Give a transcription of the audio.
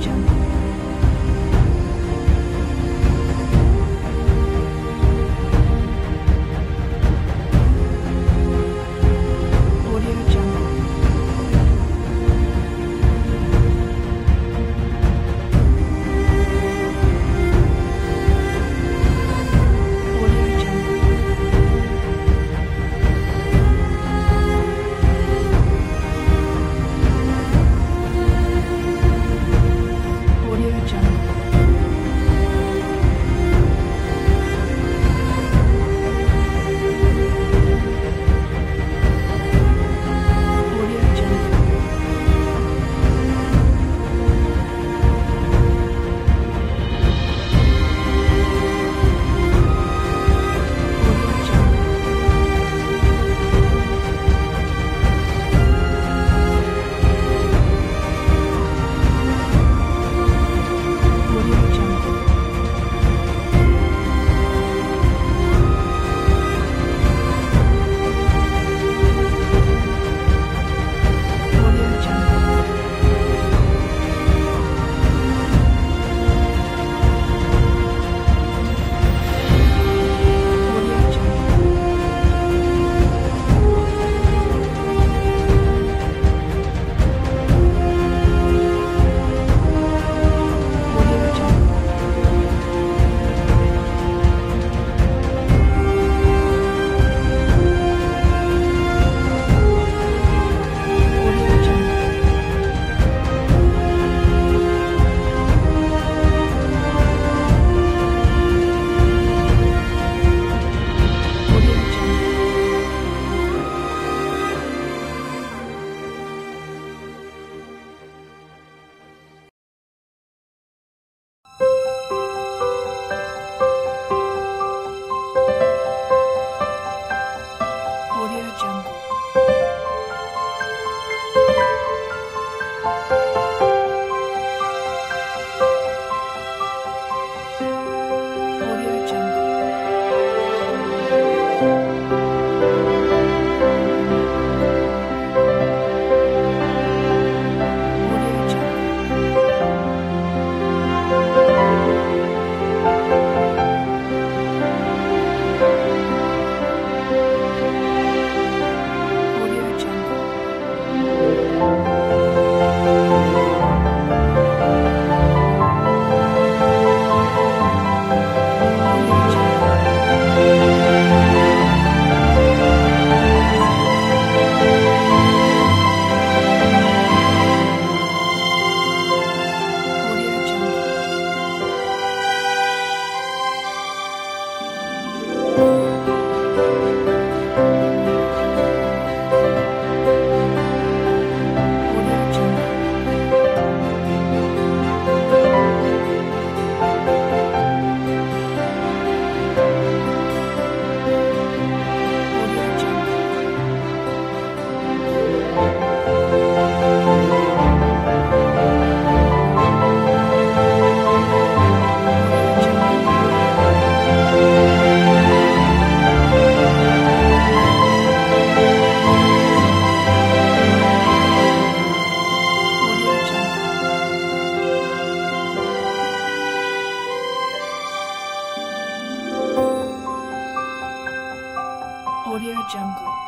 Jungle. Audio Jungle.